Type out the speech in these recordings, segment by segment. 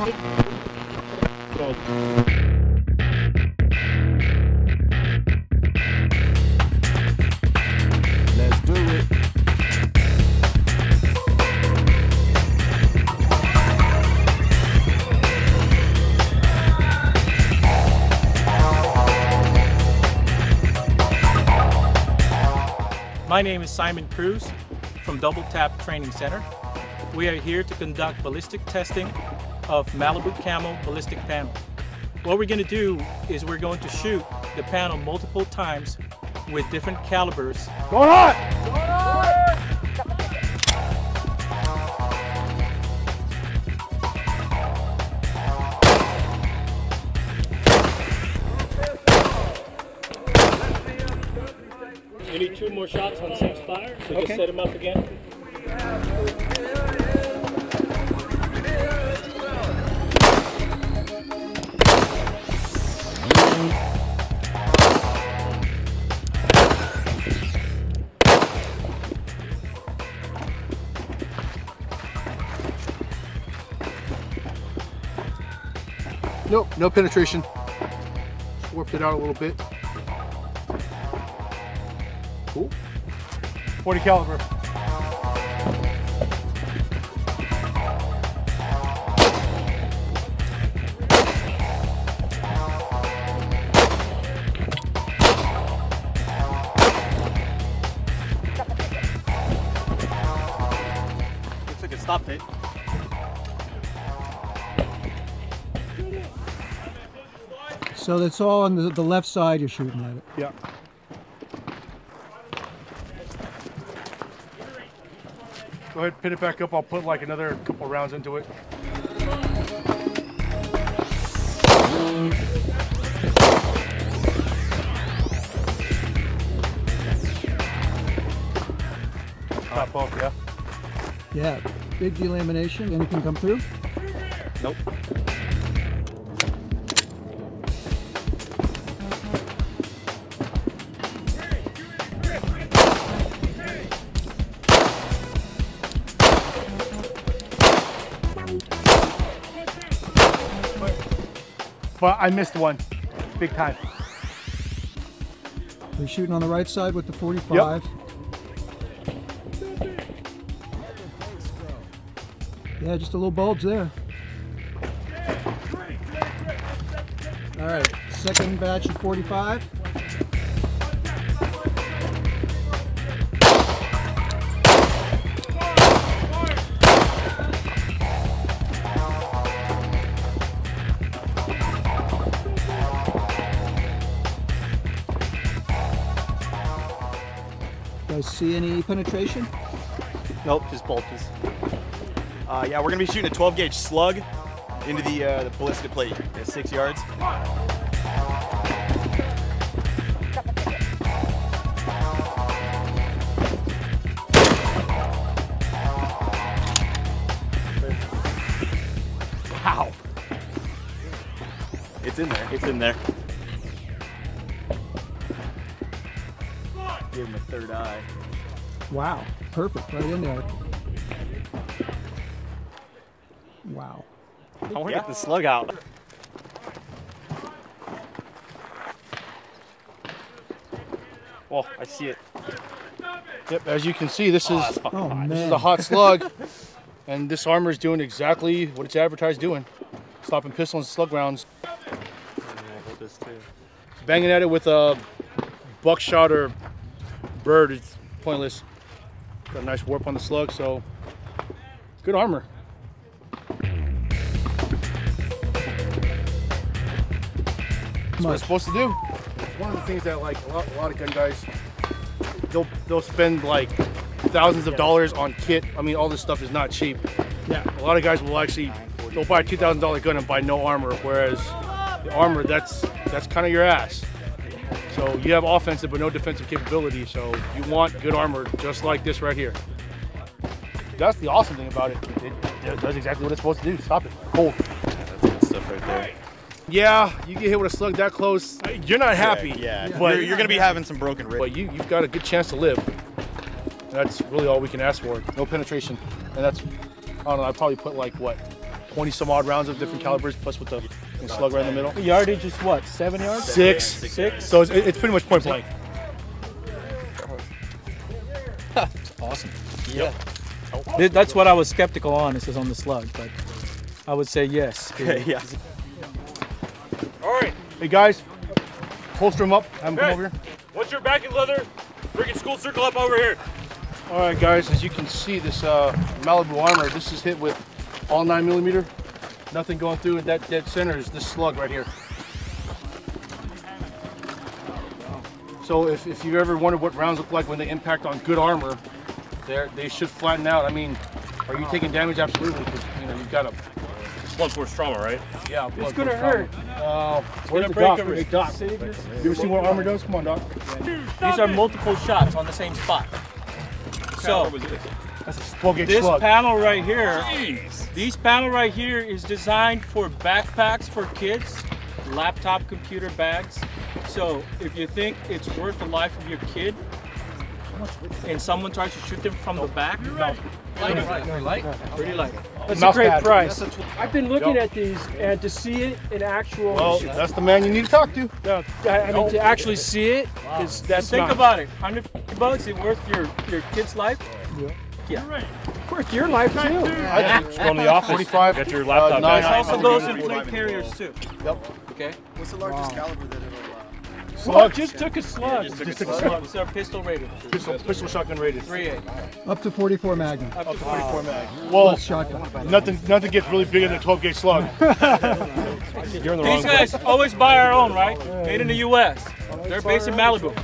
My name is Simon Cruz from Double Tap Training Center. We are here to conduct ballistic testing of Malibu Camo ballistic panel. What we're going to do is we're going to shoot the panel multiple times with different calibers. Going hot! We need two more shots on six fire, so just set them up again. Nope, no penetration. Warped it out a little bit. Cool. 40 caliber. Looks like it stopped it. So that's all on the, the left side you're shooting at it. Yeah. Go ahead, pin it back up. I'll put like another couple rounds into it. Top off, yeah. Yeah, big delamination. Anything come through? Nope. But I missed one, big time. You're shooting on the right side with the 45. Yeah, just a little bulge there. All right, second batch of 45. Guys see any penetration? Nope, just bulges. Uh, yeah, we're gonna be shooting a 12 gauge slug into the, uh, the ballistic plate at six yards. Wow. It's in there. It's in there. Give him a third eye. Wow, perfect, right in there. Wow. I want to get the slug out. Oh, I see it. Yep, as you can see, this oh, is Oh this is a hot slug, and this armor is doing exactly what it's advertised doing, stopping pistol and slug rounds. Banging at it with a buckshot or bird is pointless. Got a nice warp on the slug, so good armor. That's what it's supposed to do. One of the things that like a lot, a lot of gun guys, they'll they'll spend like thousands of dollars on kit. I mean, all this stuff is not cheap. Yeah. A lot of guys will actually they'll buy a two thousand dollar gun and buy no armor, whereas the armor that's that's kind of your ass. So you have offensive but no defensive capability. So you want good armor, just like this right here. That's the awesome thing about it. It, it does exactly what it's supposed to do. Stop it. Cold. That's good stuff right there. Yeah, you get hit with a slug that close, you're not happy. Yeah, but you're, you're gonna be having some broken ribs. but you you've got a good chance to live. That's really all we can ask for. No penetration, and that's I don't know. I probably put like what 20 some odd rounds of different calibers, plus with the, the slug right in the middle. Yardage is what? Seven yards? Six. Six. So it's, it's pretty much point blank. Awesome. Yeah. That's what I was skeptical on. This is on the slug, but I would say yes. yeah. All right. Hey guys, holster them up. Have them come over here. Once you're back in leather, bring your school circle up over here. All right, guys. As you can see, this uh, Malibu armor. This is hit with all nine millimeter. Nothing going through. And that dead center is this slug right here. So if, if you've ever wondered what rounds look like when they impact on good armor, they they should flatten out. I mean, are you taking damage? Absolutely. 'cause, you know, you've got a One force trauma, right? yeah. It's gonna hurt. Uh, where's the break doc? a Hey, wrist. doc. You ever seen what armor does? Come on, doc. These are multiple shots on the same spot. So That's a 12 gauge this slug. panel right here, this panel right here is designed for backpacks for kids, laptop computer bags. So if you think it's worth the life of your kid, and someone tries to shoot them from the back, no. Pretty light. Pretty light. That's Mouse a great pad. price. I've been looking at these, and to see it in actual, Well, that's the man you need to talk to. no, I I mean to actually see it, is that's Think not about it. Hundred bucks, is it worth your, your kid's life? Worth your life too. I just go in the office. 45, Get your uh, laptop nine. back. Also those in plate carriers too. Yep. Okay? What's the largest caliber that it'll? Uh, Well, just took a slug. Just took a So slug. it's our pistol rated. Pistol, pistol shotgun rated. 3A. Up to 44 Magnum. Up to 44 mag. Well, Shotgun. nothing, nothing gets really bigger than a 12 gauge slug. You're in the wrong These guys always buy our own, right? Made in the U.S. They're based in Malibu.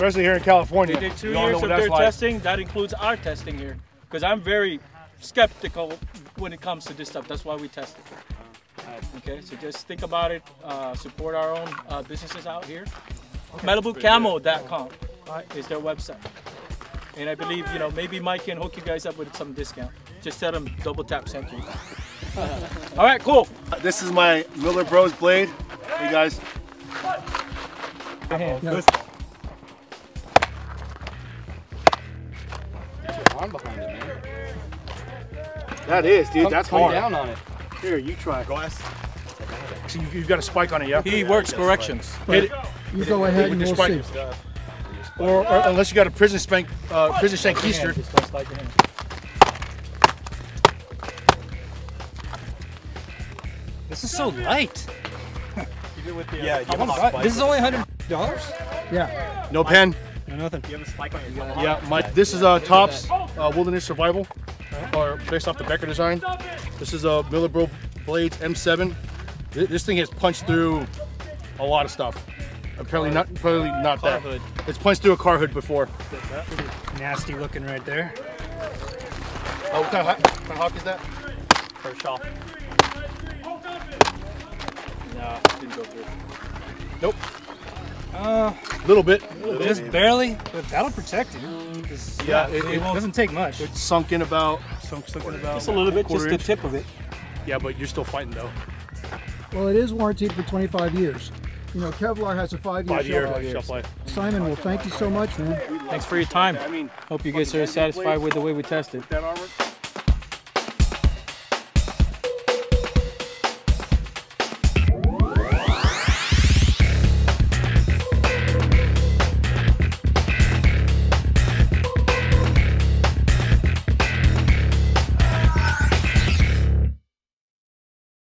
Especially here in California. They did two We years of their like. testing. That includes our testing here. Because I'm very skeptical when it comes to this stuff. That's why we test it. Okay, so just think about it. Uh, support our own uh, businesses out here. MalibuCamo.com is their website. And I believe, you know, maybe Mike can hook you guys up with some discount. Just tell them double tap sent you. All right, cool. This is my Miller Bros blade. Hey guys. Yeah. That is, dude. That's hard. down on it. Here, you try. glass. So you, you've got a spike on it, yeah? He works corrections. Hit it. You go ahead and With we'll the see. Or, or unless you got a prison spank, uh, prison shank keister. Just don't slide your hand. This is so light. Yeah, you have a This is only hundred dollars. Yeah. No pen. Nothing. You have a spike on your top. Yeah, my this is uh, Tops uh, Wilderness Survival, or based off the Becker design. This is a Miller Bro Blades M7. This thing has punched through a lot of stuff. Apparently not, apparently not that. hood. It's punched through a car hood before. Nasty looking right there. Oh, what kind of, hawk- what kind of hawk is that? Kershaw. No, didn't go through. Nope. Uh, A little bit. just barely, but that'll protect you. 'cause Yeah, it, It it, doesn't take much. it's sunk in about, sunk, sunk in about. Just a little bit, just quarter the tip of it. Yeah, but you're still fighting though. Well, it is warranted for 25 years. You know, Kevlar has a five-year Five year shelf life. shelf life. Simon, well, thank you so much, man. Thanks for your time. I mean, Hope you guys are satisfied with the way we tested. that armor.